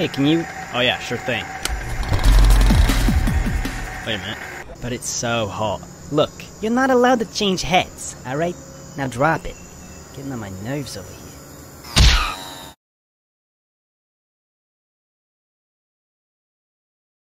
Hey, can you? Oh yeah, sure thing. Wait a minute. But it's so hot. Look, you're not allowed to change heads, alright? Now drop it. Getting on my nerves over here.